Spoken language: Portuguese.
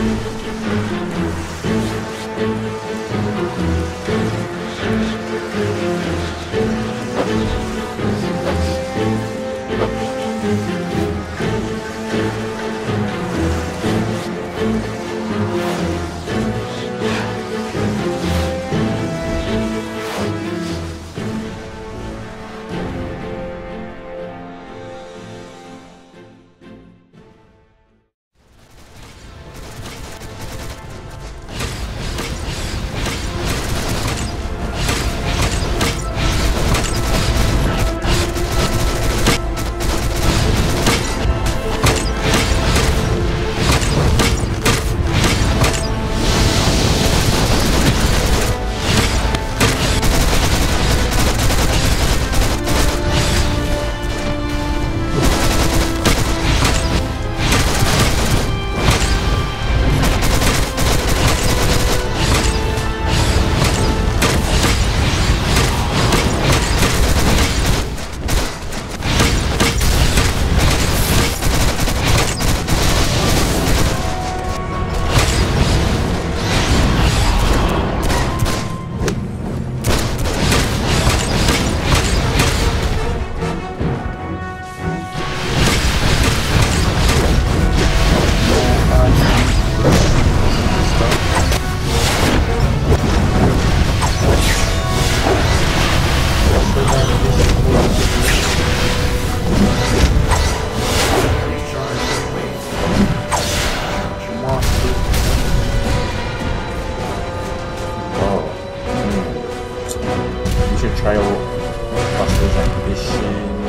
Thank trail busters exhibition